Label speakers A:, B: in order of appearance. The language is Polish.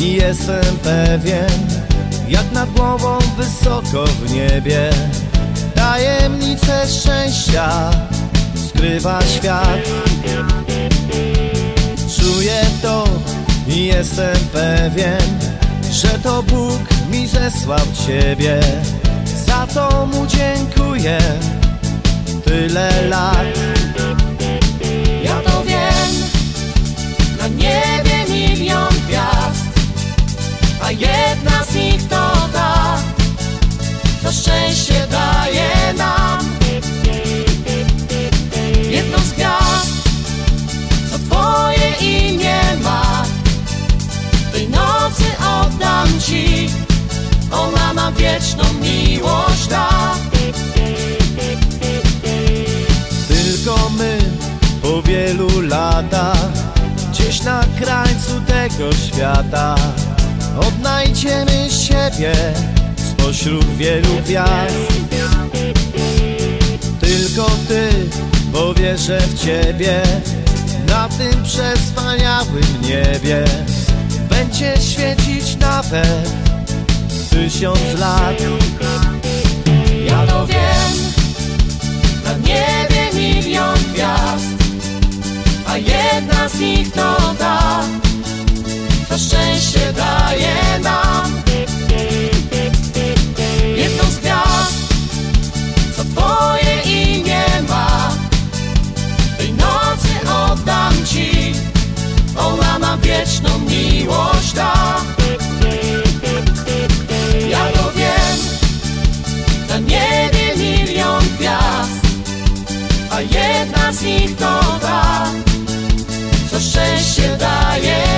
A: I jestem pewien Jak nad głową wysoko w niebie. Tajemnice szczęścia skrywa świat. Czuję to i jestem pewien Że to Bóg mi zesłał Ciebie. Za to Mu dziękuję. Tyle lat
B: Jedna z nich to ta Co szczęście daje nam. Jedną z gwiazd Co twoje imię ma. Tej nocy oddam ci Ona nam wieczną miłość da.
A: Tylko my po wielu latach Gdzieś na krańcu tego świata Odnajdziemy siebie spośród wielu gwiazd. Tylko Ty, bo wierzę w Ciebie Na tym przespaniałym niebie. Będzie świecić nawet tysiąc lat.
B: Ja to wiem Na niebie milion gwiazd A jedna z nich to ta się daje nam. Jedną z gwiazd, co twoje imię ma. Tej nocy oddam ci Ona ma wieczną miłość da. Ja to wiem Na niebie milion gwiazd A jedna z nich to ta Co szczęście daje.